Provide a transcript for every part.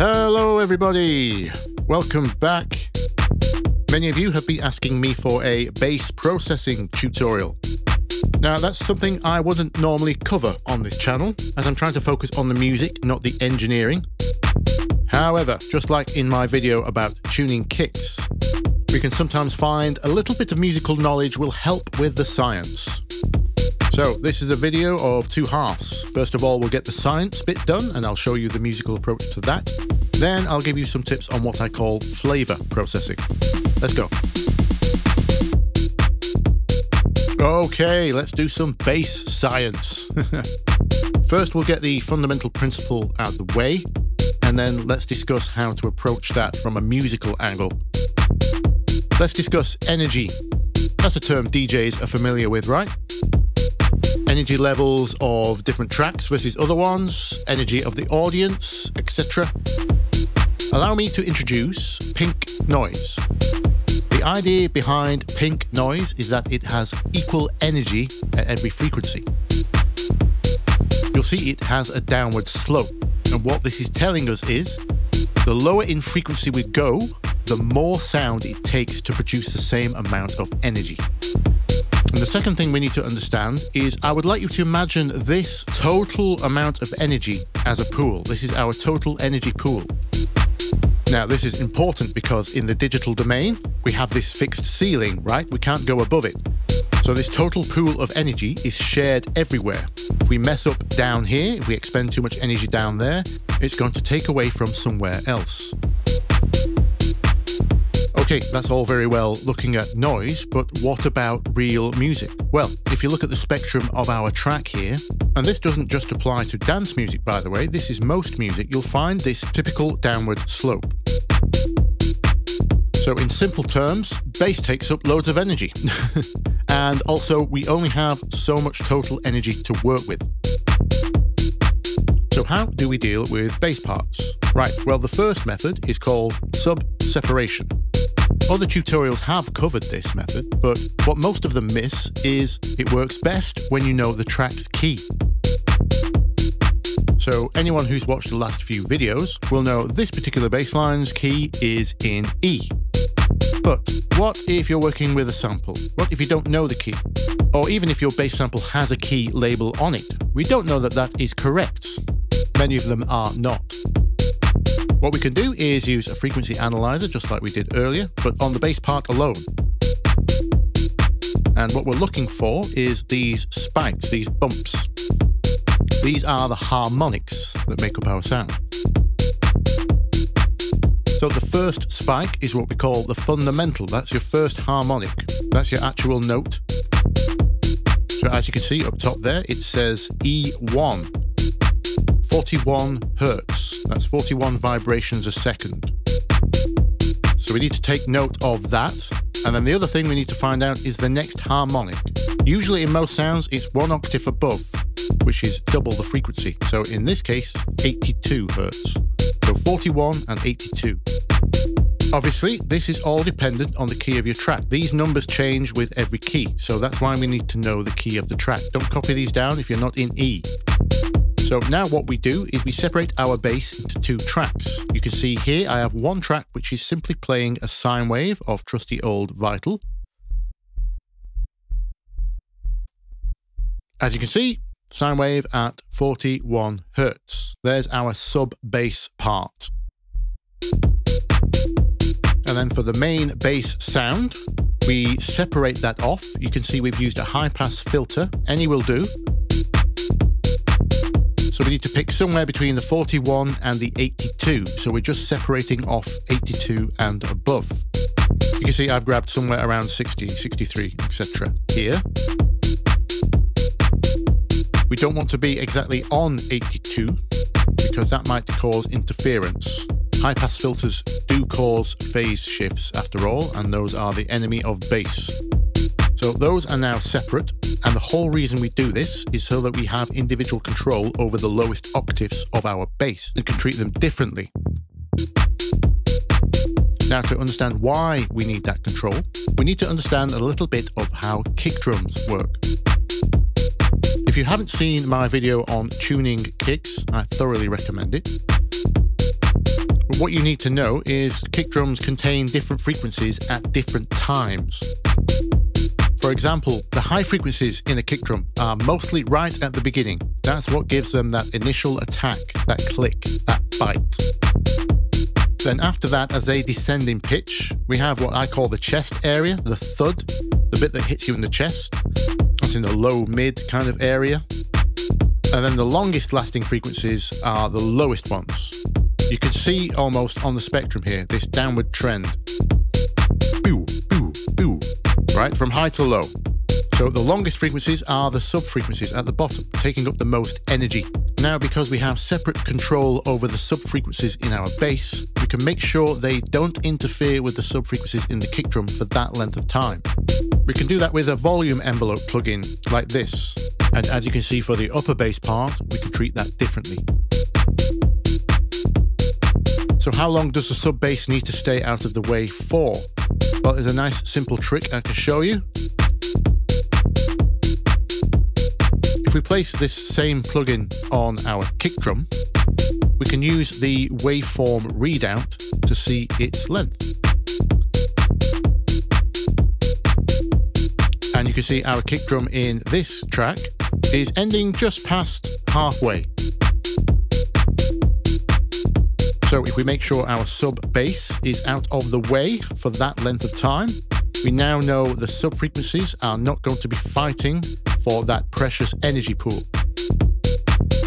Hello, everybody. Welcome back. Many of you have been asking me for a bass processing tutorial. Now, that's something I wouldn't normally cover on this channel, as I'm trying to focus on the music, not the engineering. However, just like in my video about tuning kicks, we can sometimes find a little bit of musical knowledge will help with the science. So this is a video of two halves. First of all, we'll get the science bit done and I'll show you the musical approach to that. Then I'll give you some tips on what I call flavor processing. Let's go. Okay, let's do some bass science. First, we'll get the fundamental principle out of the way, and then let's discuss how to approach that from a musical angle. Let's discuss energy. That's a term DJs are familiar with, right? Energy levels of different tracks versus other ones, energy of the audience, etc. Allow me to introduce pink noise. The idea behind pink noise is that it has equal energy at every frequency. You'll see it has a downward slope, and what this is telling us is the lower in frequency we go, the more sound it takes to produce the same amount of energy. And the second thing we need to understand is I would like you to imagine this total amount of energy as a pool. This is our total energy pool. Now, this is important because in the digital domain, we have this fixed ceiling, right? We can't go above it. So this total pool of energy is shared everywhere. If we mess up down here, if we expend too much energy down there, it's going to take away from somewhere else. Okay, that's all very well looking at noise, but what about real music? Well, if you look at the spectrum of our track here, and this doesn't just apply to dance music, by the way, this is most music, you'll find this typical downward slope. So, in simple terms, bass takes up loads of energy. and also, we only have so much total energy to work with. So, how do we deal with bass parts? Right, well, the first method is called sub separation. Other tutorials have covered this method, but what most of them miss is it works best when you know the track's key. So anyone who's watched the last few videos will know this particular bass line's key is in E. But what if you're working with a sample? What if you don't know the key? Or even if your bass sample has a key label on it? We don't know that that is correct. Many of them are not. What we can do is use a frequency analyzer, just like we did earlier, but on the bass part alone. And what we're looking for is these spikes, these bumps. These are the harmonics that make up our sound. So the first spike is what we call the fundamental. That's your first harmonic. That's your actual note. So as you can see up top there, it says E1, 41 hertz. That's 41 vibrations a second. So we need to take note of that. And then the other thing we need to find out is the next harmonic. Usually in most sounds, it's one octave above, which is double the frequency. So in this case, 82 hertz. So 41 and 82. Obviously, this is all dependent on the key of your track. These numbers change with every key, so that's why we need to know the key of the track. Don't copy these down if you're not in E. So now what we do is we separate our bass into two tracks. You can see here I have one track which is simply playing a sine wave of trusty old Vital. As you can see, sine wave at 41 Hertz. There's our sub bass part. And then for the main bass sound, we separate that off. You can see we've used a high pass filter. Any will do. So we need to pick somewhere between the 41 and the 82. So we're just separating off 82 and above. You can see I've grabbed somewhere around 60, 63, etc. here. We don't want to be exactly on 82 because that might cause interference. High pass filters do cause phase shifts after all, and those are the enemy of bass. So those are now separate, and the whole reason we do this is so that we have individual control over the lowest octaves of our bass and can treat them differently. Now, to understand why we need that control, we need to understand a little bit of how kick drums work. If you haven't seen my video on tuning kicks, I thoroughly recommend it. What you need to know is kick drums contain different frequencies at different times. For example, the high frequencies in a kick drum are mostly right at the beginning. That's what gives them that initial attack, that click, that bite. Then after that, as they descend in pitch, we have what I call the chest area, the thud, the bit that hits you in the chest. That's in the low mid kind of area. And then the longest lasting frequencies are the lowest ones. You can see almost on the spectrum here this downward trend. Right? From high to low. So the longest frequencies are the sub frequencies at the bottom, taking up the most energy. Now, because we have separate control over the sub frequencies in our bass, we can make sure they don't interfere with the sub frequencies in the kick drum for that length of time. We can do that with a volume envelope plugin like this. And as you can see for the upper bass part, we can treat that differently. So how long does the sub bass need to stay out of the way for? Well, there's a nice simple trick I can show you. If we place this same plugin on our kick drum, we can use the waveform readout to see its length. And you can see our kick drum in this track is ending just past halfway. So if we make sure our sub bass is out of the way for that length of time, we now know the sub frequencies are not going to be fighting for that precious energy pool.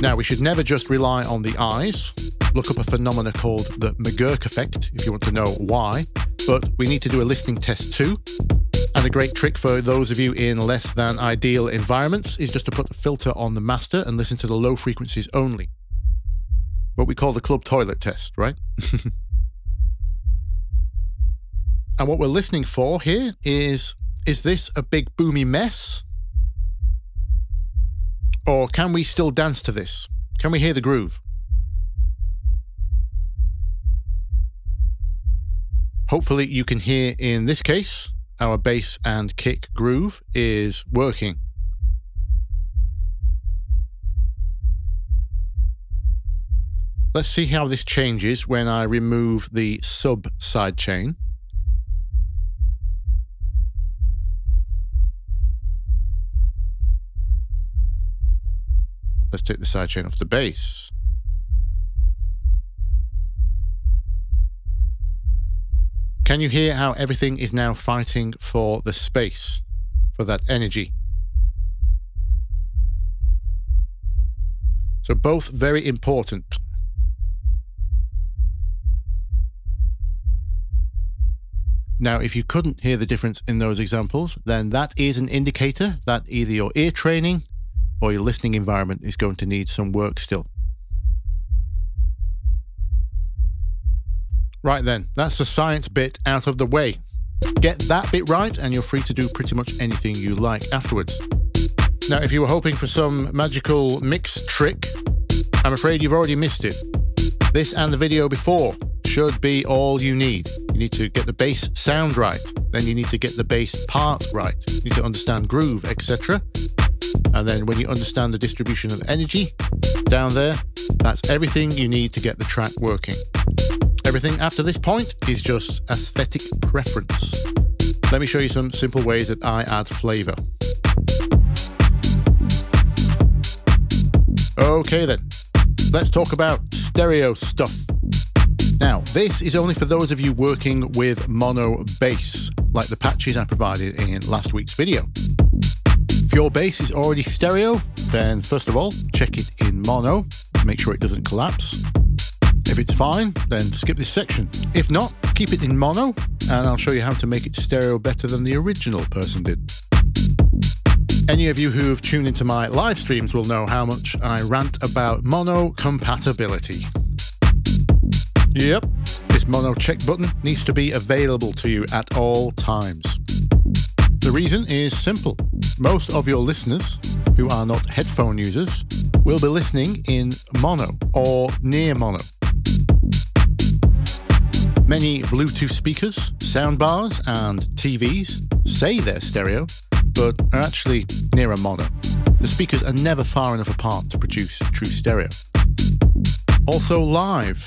Now, we should never just rely on the eyes. Look up a phenomena called the McGurk effect if you want to know why. But we need to do a listening test too. And a great trick for those of you in less than ideal environments is just to put a filter on the master and listen to the low frequencies only what we call the club toilet test, right? and what we're listening for here is is this a big boomy mess? Or can we still dance to this? Can we hear the groove? Hopefully, you can hear in this case, our bass and kick groove is working. Let's see how this changes when I remove the sub sidechain. Let's take the sidechain off the bass. Can you hear how everything is now fighting for the space, for that energy? So both very important. Now, if you couldn't hear the difference in those examples, then that is an indicator that either your ear training or your listening environment is going to need some work still. Right then, that's the science bit out of the way. Get that bit right and you're free to do pretty much anything you like afterwards. Now, if you were hoping for some magical mix trick, I'm afraid you've already missed it. This and the video before should be all you need. Need to get the bass sound right, then you need to get the bass part right. You need to understand groove, etc. And then when you understand the distribution of energy down there, that's everything you need to get the track working. Everything after this point is just aesthetic preference. Let me show you some simple ways that I add flavor. Okay then, let's talk about stereo stuff. Now, this is only for those of you working with mono bass, like the patches I provided in last week's video. If your bass is already stereo, then first of all, check it in mono, make sure it doesn't collapse. If it's fine, then skip this section. If not, keep it in mono, and I'll show you how to make it stereo better than the original person did. Any of you who have tuned into my live streams will know how much I rant about mono compatibility. Yep, this mono check button needs to be available to you at all times. The reason is simple. Most of your listeners, who are not headphone users, will be listening in mono or near mono. Many Bluetooth speakers, soundbars, and TVs say they're stereo, but are actually near a mono. The speakers are never far enough apart to produce true stereo. Also live,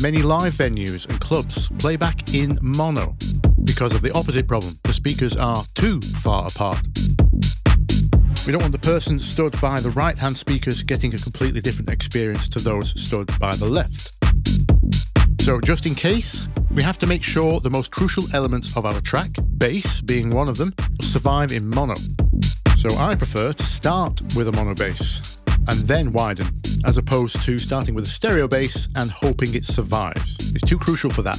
Many live venues and clubs play back in mono because of the opposite problem. The speakers are too far apart. We don't want the person stood by the right hand speakers getting a completely different experience to those stood by the left. So, just in case, we have to make sure the most crucial elements of our track, bass being one of them, survive in mono. So, I prefer to start with a mono bass and then widen, as opposed to starting with a stereo bass and hoping it survives. It's too crucial for that.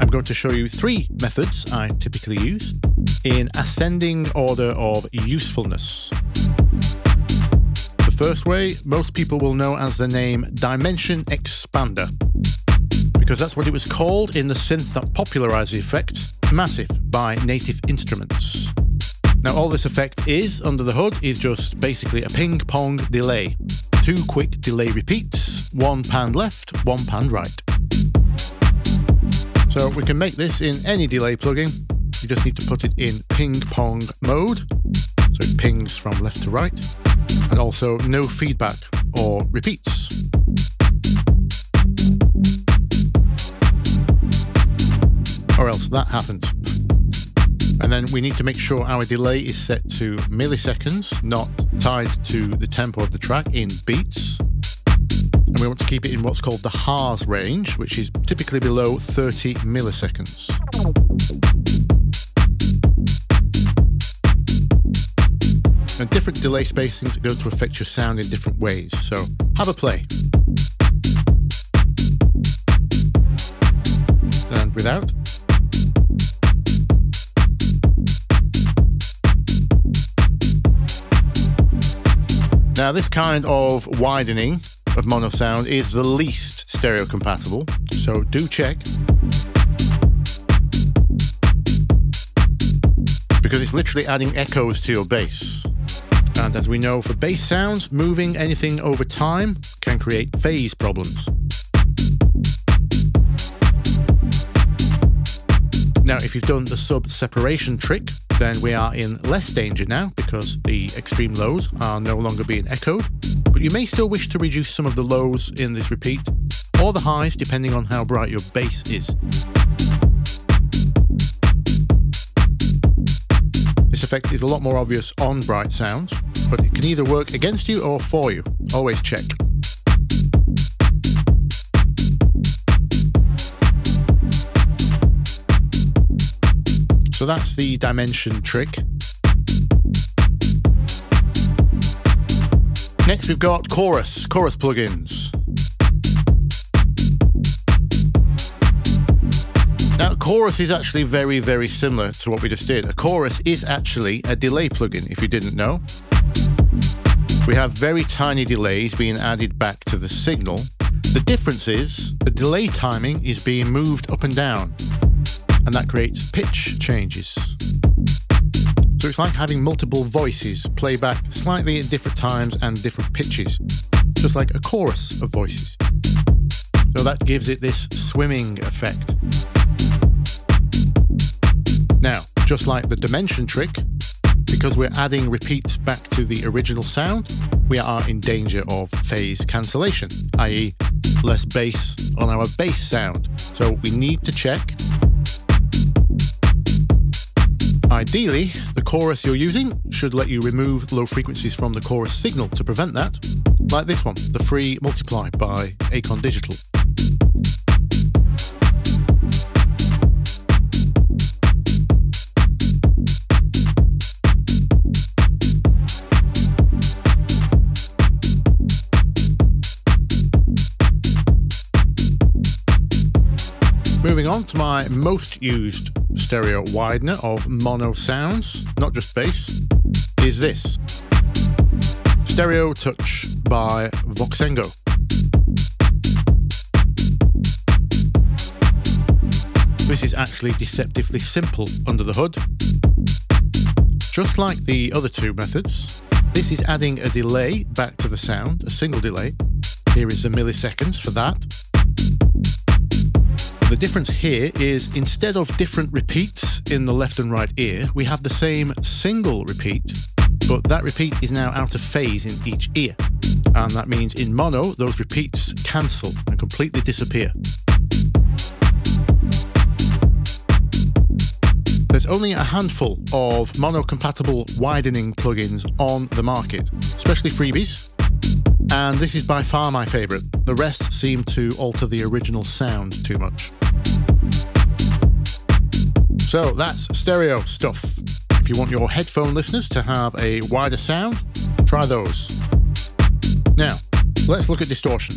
I'm going to show you three methods I typically use in ascending order of usefulness. The first way, most people will know as the name Dimension Expander, because that's what it was called in the synth that popularized the effect, Massive by Native Instruments. Now, all this effect is, under the hood, is just basically a ping pong delay. Two quick delay repeats, one pound left, one pound right. So we can make this in any delay plugin. You just need to put it in ping pong mode. So it pings from left to right. And also no feedback or repeats. Or else that happens. And then we need to make sure our delay is set to milliseconds, not tied to the tempo of the track in beats. And we want to keep it in what's called the Haas range, which is typically below 30 milliseconds. And different delay spacings are going to affect your sound in different ways, so have a play. And without. Now, this kind of widening of mono sound is the least stereo compatible, so do check. Because it's literally adding echoes to your bass. And as we know, for bass sounds, moving anything over time can create phase problems. Now, if you've done the sub separation trick, then we are in less danger now because the extreme lows are no longer being echoed. But you may still wish to reduce some of the lows in this repeat, or the highs depending on how bright your bass is. This effect is a lot more obvious on bright sounds, but it can either work against you or for you. Always check. So that's the dimension trick. Next we've got chorus, chorus plugins. Now, chorus is actually very, very similar to what we just did. A chorus is actually a delay plugin, if you didn't know. We have very tiny delays being added back to the signal. The difference is the delay timing is being moved up and down and that creates pitch changes. So it's like having multiple voices play back slightly at different times and different pitches, just like a chorus of voices. So that gives it this swimming effect. Now, just like the dimension trick, because we're adding repeats back to the original sound, we are in danger of phase cancellation, i.e., less bass on our bass sound. So we need to check Ideally, the chorus you're using should let you remove low frequencies from the chorus signal to prevent that, like this one, the free Multiply by Acon Digital. Moving on to my most used stereo widener of mono sounds, not just bass, is this Stereo Touch by Voxengo. This is actually deceptively simple under the hood. Just like the other two methods, this is adding a delay back to the sound, a single delay. Here is the milliseconds for that. The difference here is instead of different repeats in the left and right ear, we have the same single repeat, but that repeat is now out of phase in each ear. And that means in mono, those repeats cancel and completely disappear. There's only a handful of mono compatible widening plugins on the market, especially freebies. And this is by far my favourite. The rest seem to alter the original sound too much. So that's stereo stuff. If you want your headphone listeners to have a wider sound, try those. Now, let's look at distortion.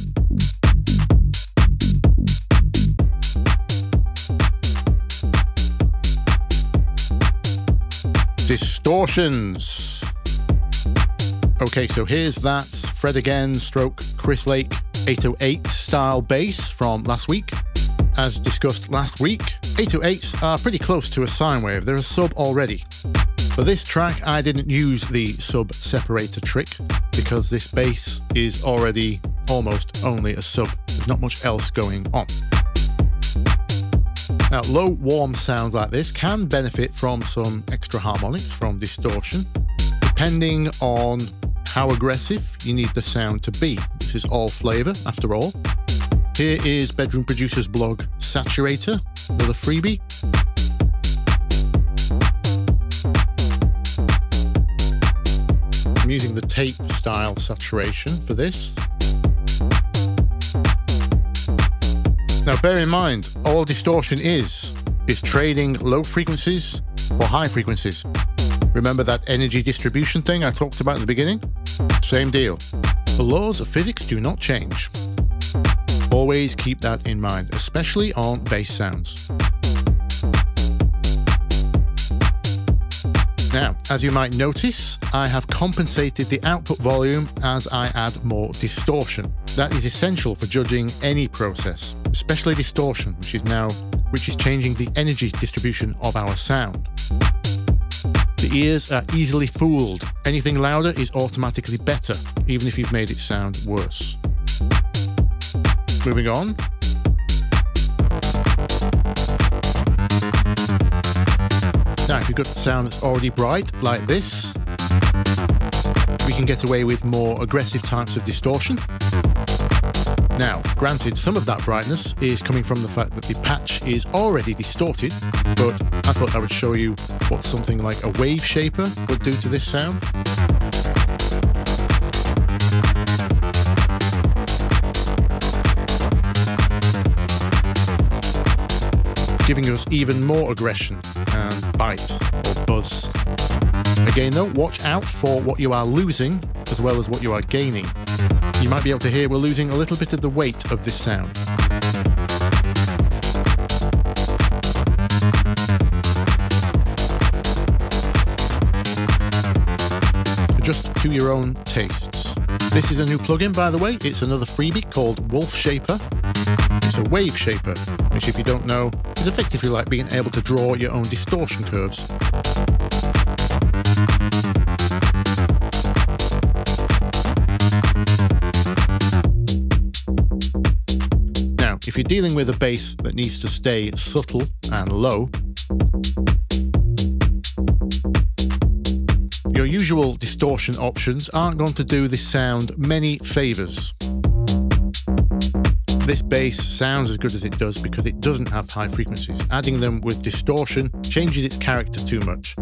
Distortions. Okay, so here's that Fred again, stroke Chris Lake 808 style bass from last week. As discussed last week, 808s are pretty close to a sine wave. They're a sub already. For this track, I didn't use the sub separator trick because this bass is already almost only a sub. There's not much else going on. Now, low warm sounds like this can benefit from some extra harmonics from distortion, depending on how aggressive you need the sound to be. This is all flavor, after all. Here is Bedroom Producer's blog Saturator, another freebie. I'm using the tape style saturation for this. Now, bear in mind, all distortion is, is trading low frequencies for high frequencies. Remember that energy distribution thing I talked about at the beginning? Same deal. The laws of physics do not change. Always keep that in mind, especially on bass sounds. Now, as you might notice, I have compensated the output volume as I add more distortion. That is essential for judging any process, especially distortion, which is now which is changing the energy distribution of our sound. The ears are easily fooled. Anything louder is automatically better, even if you've made it sound worse. Moving on, Now, if you've got sound that's already bright, like this, we can get away with more aggressive types of distortion. Now, granted, some of that brightness is coming from the fact that the patch is already distorted, but I thought I would show you what something like a wave shaper would do to this sound. Giving us even more aggression and bite or buzz. Again though, watch out for what you are losing as well as what you are gaining. You might be able to hear we're losing a little bit of the weight of this sound. Just to your own tastes. This is a new plugin, by the way. It's another freebie called Wolf Shaper. It's a wave shaper, which, if you don't know, is effectively like being able to draw your own distortion curves. Now, if you're dealing with a bass that needs to stay subtle and low, your usual distortion options aren't going to do this sound many favours. This bass sounds as good as it does because it doesn't have high frequencies. Adding them with distortion changes its character too much.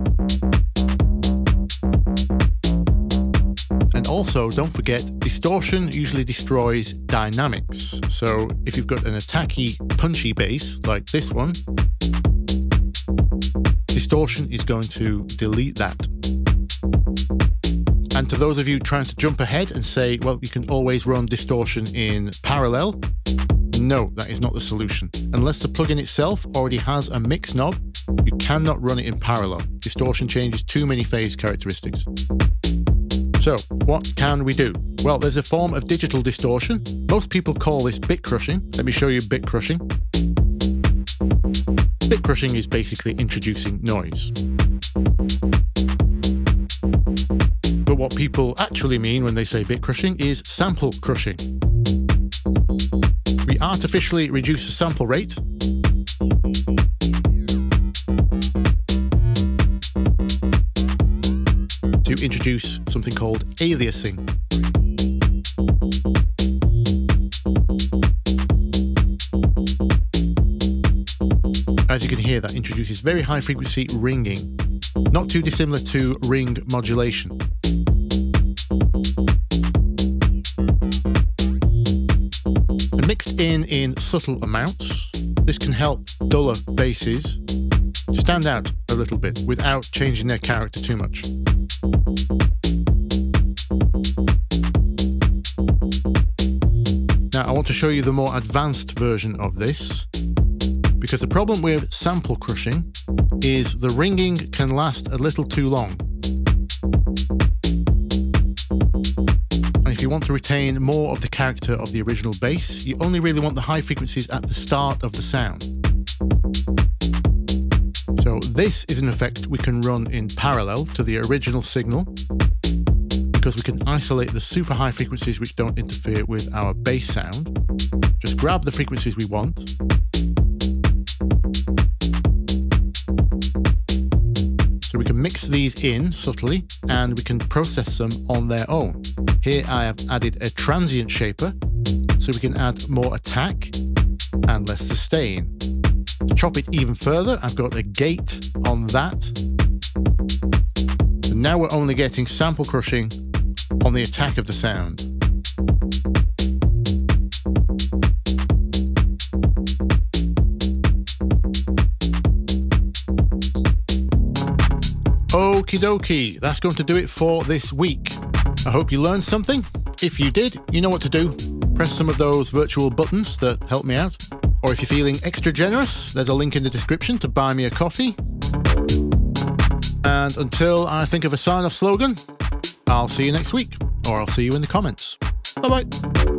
And also, don't forget, distortion usually destroys dynamics. So if you've got an attacky, punchy bass like this one, distortion is going to delete that. And to those of you trying to jump ahead and say, well, you can always run distortion in parallel, no, that is not the solution. Unless the plugin itself already has a mix knob, you cannot run it in parallel. Distortion changes too many phase characteristics. So, what can we do? Well, there's a form of digital distortion. Most people call this bit crushing. Let me show you bit crushing. Bit crushing is basically introducing noise. what people actually mean when they say bit crushing is sample crushing. We artificially reduce the sample rate to introduce something called aliasing. As you can hear, that introduces very high frequency ringing, not too dissimilar to ring modulation. In in subtle amounts, this can help duller basses stand out a little bit without changing their character too much. Now I want to show you the more advanced version of this because the problem with sample crushing is the ringing can last a little too long. You want to retain more of the character of the original bass, you only really want the high frequencies at the start of the sound. So this is an effect we can run in parallel to the original signal because we can isolate the super high frequencies which don't interfere with our bass sound. Just grab the frequencies we want. Can mix these in subtly and we can process them on their own. Here I have added a transient shaper so we can add more attack and less sustain. To chop it even further, I've got a gate on that. So now we're only getting sample crushing on the attack of the sound. Okie dokie, that's going to do it for this week. I hope you learned something. If you did, you know what to do. Press some of those virtual buttons that help me out. Or if you're feeling extra generous, there's a link in the description to buy me a coffee. And until I think of a sign off slogan, I'll see you next week, or I'll see you in the comments. Bye bye.